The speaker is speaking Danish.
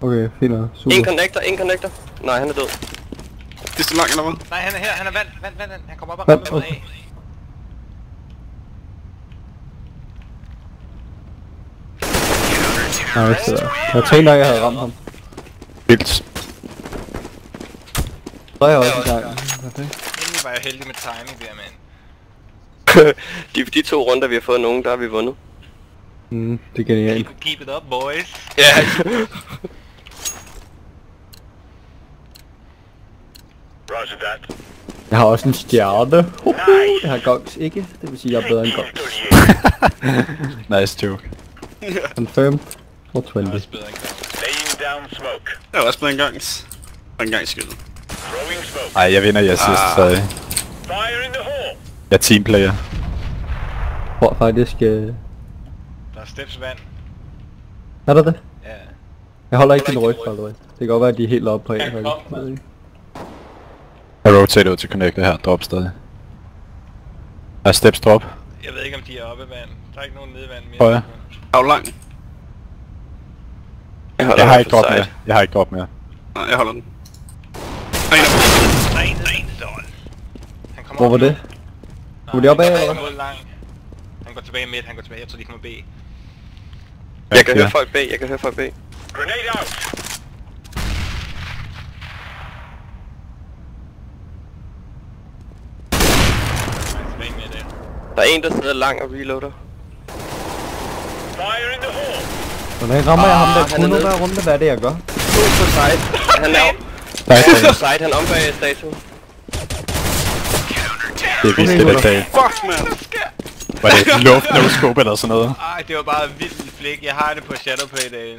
Okay, fint nok. En Super. connector, en connector. Nej, han er død. Det er så langt, eller hvad? Nej, han er her, han er vand, vand, vand, vand. Han kommer op og Vand, rammer okay. af. Nice, det der. Jeg tænkte nok, jeg havde ramt ham. Vildt. Så er jeg også i gang. Okay. Endelig var jeg heldig med timing der, mand. de, de to runder, vi har fået nogen, der har vi vundet. Mm, det er genialt. Keep, keep it up, boys. Ja. Roger Jeg har også en stjerne. Uhuh, det har Gongs ikke. Det vil sige, jeg er bedre end Gongs. Nice joke. Confirmed. 420. Også bedre end Claus. Laying down smoke. Jeg har også blevet en gang. En gang skyld. Throwing smoke. Ej, jeg vinder jeg sidst, Ah. så jeg Fire in the hole. er teamplayer. Jeg tror faktisk... Øh... Der er steps vand. Er der det? Ja. Jeg holder ikke din ryg, by the way. Det kan godt være, at de er helt oppe på en. Ja, kom. Jeg rotate ud til connector her, drop stadig. Der er steps drop. Jeg ved ikke, om de er oppe vand. Der er ikke nogen nede vand mere. Højre. How lang? Jeg, Jeg har i ikke drop mere. Jeg har ikke drop mere. Nej, jeg holder den. Nej, nej, dål. Han kommer Hvor var det? Skulle de op af, eller han hvad? Han går tilbage midt, han går tilbage. Jeg tror, de kommer B. Jeg kan høre folk bag, jeg kan høre folk bag. Grenade out. Han er tilbage midt, ja. Der er en, der sidder lang og reloader. Fire in the hole. Hvordan rammer jeg ham Ah, der han er 100 nede. hver runde? Hvad er det, jeg gør? To på side. Han er Nej, to på side, han er om bag statuen. det er vist det der dag. Fuck, man. Var det luft, no scope eller sådan noget? Ej, det var bare vildt flik. Jeg har det på Shadowplay dagen.